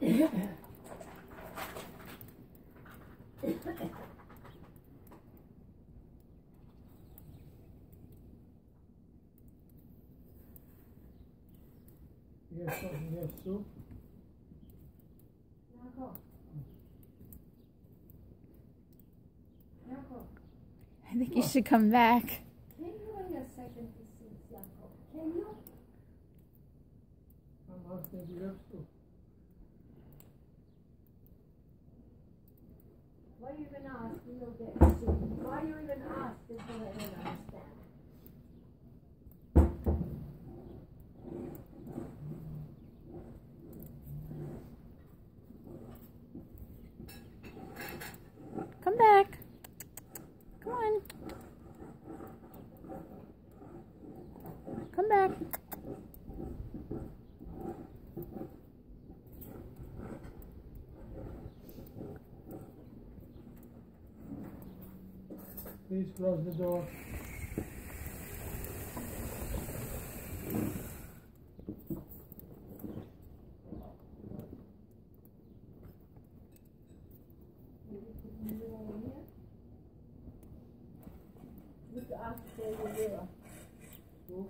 You have something else, Sue? Jakob. Jakob, I think you should come back. can you wait a second to see Jakob? Can you? I'm asking you to. Why you even ask? You'll get soon. Why you even ask is what I don't understand. Come back. Come on. Come back. Please close the door. Look after you will.